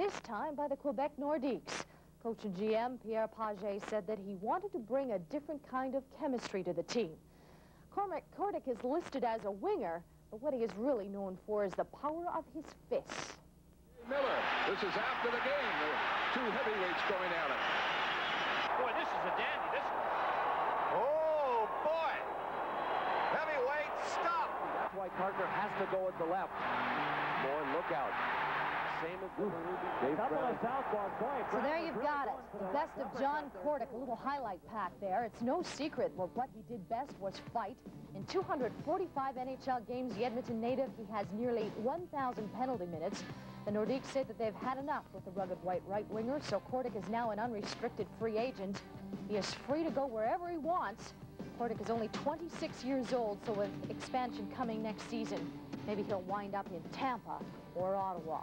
this time by the Quebec Nordiques. Coach and GM Pierre Pagé said that he wanted to bring a different kind of chemistry to the team. Cormac Kordic is listed as a winger, but what he is really known for is the power of his fists. Miller, this is after the game. The two heavyweights going at it. Boy, this is a dandy. This Oh, boy. Heavyweight, stop. That's why Carter has to go at the left. More look out. Same as Dave couple Brown. of southpaw points. So there you've got it. The best of John Kordic, a little highlight pack there. It's no secret well, what he did best was fight. In 245 NHL games, the Edmonton native, he has nearly 1,000 penalty minutes. The Nordiques say that they've had enough with the rugged white right winger, so Kordic is now an unrestricted free agent. He is free to go wherever he wants. Kordic is only 26 years old, so with expansion coming next season, maybe he'll wind up in Tampa or Ottawa.